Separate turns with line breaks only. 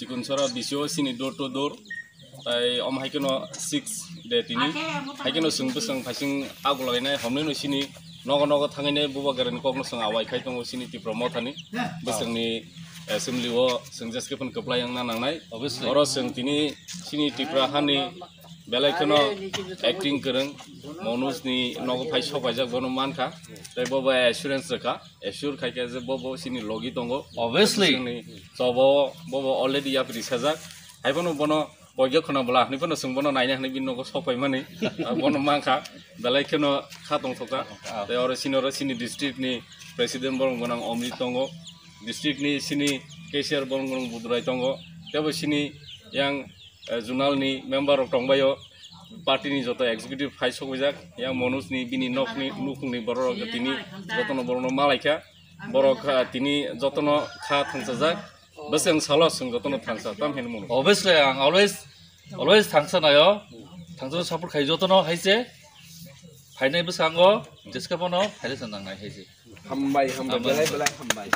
sikun sora bisio sini door to door. Tai om hai kino six de tini hai kino sung pe sung pasing agu lagi nai homne no sini nogo nogo tangi nai buba garen kok no sung awai kai tongo sini ti promote ani. Be eh, sung ni assembly wo sung jaske nai obis oro tini sini ti prahani yang nanang nai
Obviously.
oro sung tini sini tipra hani belai kono acting kereng monus ni nogo phai sobai jak bono manka tai bobo assurance reka assure khai ke je bobo sini logi tongo
Obviously.
जोंनि जबाव बबाव already या बिदि साजाक हायबनो बनो बयगे खना बला हनिफोरनो सोंबनो नायनो हनै बिन नगो सफाय माने बनो माखा दालाय खेनो खा दंथका ते अर सिनर सिनि डिस्ट्रिक्ट नि प्रेसिडेंट बरं गोनां अमृत दङ डिस्ट्रिक्ट नि सिनि केसियार बरं गोनां बुद्राय दङ तेबो सिनि यां জোনালনি মেম্বার টংবাইও পার্টিনি যত এক্সিকিউটিভ ফাই সকইজাক ইয়া মনোজনি বিনি নখনি নুখনি বড় তিনি যতন বর্ণ মালাইকা বড় খা তিনি যতন খা থাকসাজাক বেশ আং সালো আসুন যতন থাকসা তাম হেন
মনো অবশ্যই আং অলওয়েজ অলওয়েজ নয় থাকস সাপোর্ট খাই যতন হাইছে ফাইনাই বেশ আঙ্গ ফাইলে সান্দাং নাই হাইছে
হামবাই হামবাই